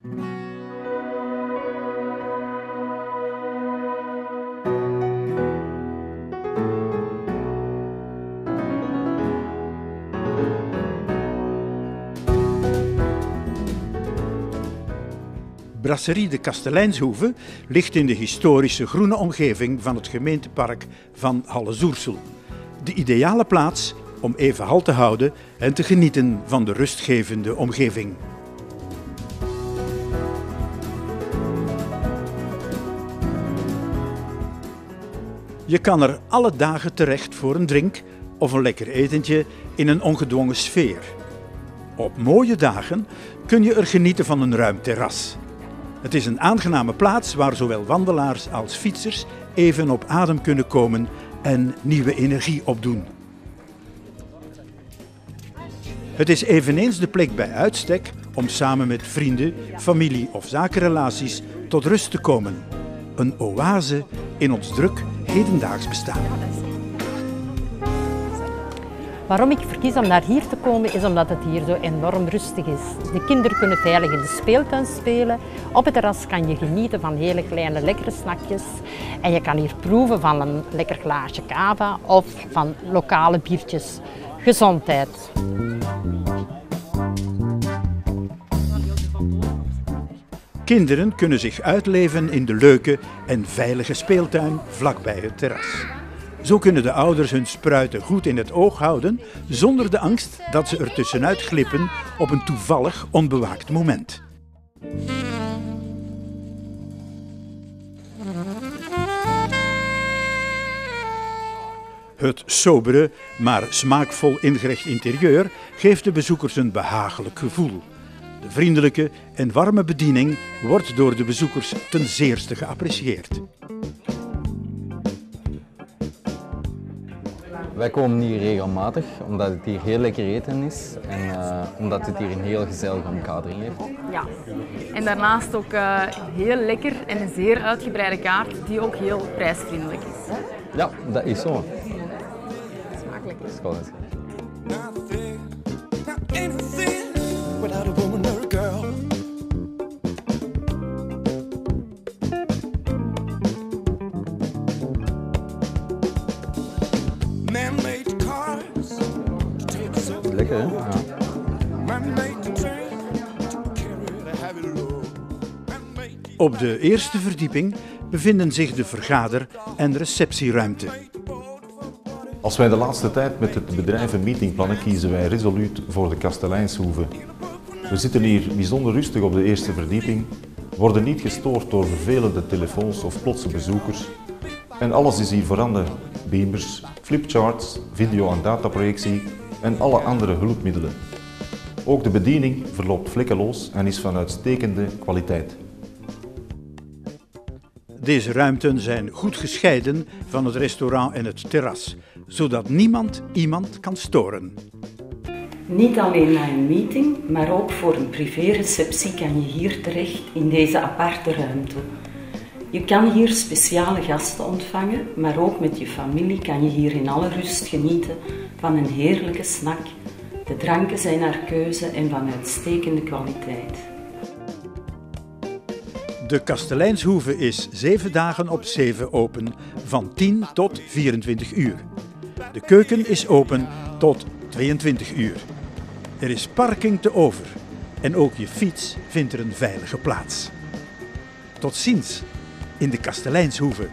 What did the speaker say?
Brasserie de Kasteleinshoeve ligt in de historische groene omgeving van het gemeentepark van Halle-Zoersel. De ideale plaats om even halt te houden en te genieten van de rustgevende omgeving. Je kan er alle dagen terecht voor een drink of een lekker etentje in een ongedwongen sfeer. Op mooie dagen kun je er genieten van een ruim terras. Het is een aangename plaats waar zowel wandelaars als fietsers even op adem kunnen komen en nieuwe energie opdoen. Het is eveneens de plek bij uitstek om samen met vrienden, familie of zakenrelaties tot rust te komen. Een oase in ons druk hedendaags bestaan. Waarom ik verkies om naar hier te komen is omdat het hier zo enorm rustig is. De kinderen kunnen veilig in de speeltuin spelen. Op het terras kan je genieten van hele kleine lekkere snackjes. En je kan hier proeven van een lekker glaasje cava of van lokale biertjes. Gezondheid. Kinderen kunnen zich uitleven in de leuke en veilige speeltuin vlakbij het terras. Zo kunnen de ouders hun spruiten goed in het oog houden zonder de angst dat ze er tussenuit glippen op een toevallig onbewaakt moment. Het sobere, maar smaakvol ingericht interieur geeft de bezoekers een behagelijk gevoel. De vriendelijke en warme bediening wordt door de bezoekers ten zeerste geapprecieerd. Wij komen hier regelmatig omdat het hier heel lekker eten is en uh, omdat het hier een heel gezellige omkadering heeft. Ja, en daarnaast ook uh, heel lekker en een zeer uitgebreide kaart die ook heel prijsvriendelijk is. Ja, dat is zo. Smakelijk. Lekker hè? Ja. Op de eerste verdieping bevinden zich de vergader- en receptieruimte. Als wij de laatste tijd met het bedrijf een meeting plannen, kiezen wij resoluut voor de Kasteleinshoeve. We zitten hier bijzonder rustig op de eerste verdieping, worden niet gestoord door vervelende telefoons of plotse bezoekers. En alles is hier voorhanden. Beamers, flipcharts, video- en dataprojectie en alle andere hulpmiddelen. Ook de bediening verloopt vlekkeloos en is van uitstekende kwaliteit. Deze ruimten zijn goed gescheiden van het restaurant en het terras, zodat niemand iemand kan storen. Niet alleen na een meeting, maar ook voor een privéreceptie kan je hier terecht in deze aparte ruimte. Je kan hier speciale gasten ontvangen, maar ook met je familie kan je hier in alle rust genieten van een heerlijke snack. De dranken zijn naar keuze en van uitstekende kwaliteit. De Kasteleinshoeve is 7 dagen op 7 open, van 10 tot 24 uur. De keuken is open tot 22 uur. Er is parking te over en ook je fiets vindt er een veilige plaats. Tot ziens in de Kasteleinshoeve.